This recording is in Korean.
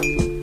음.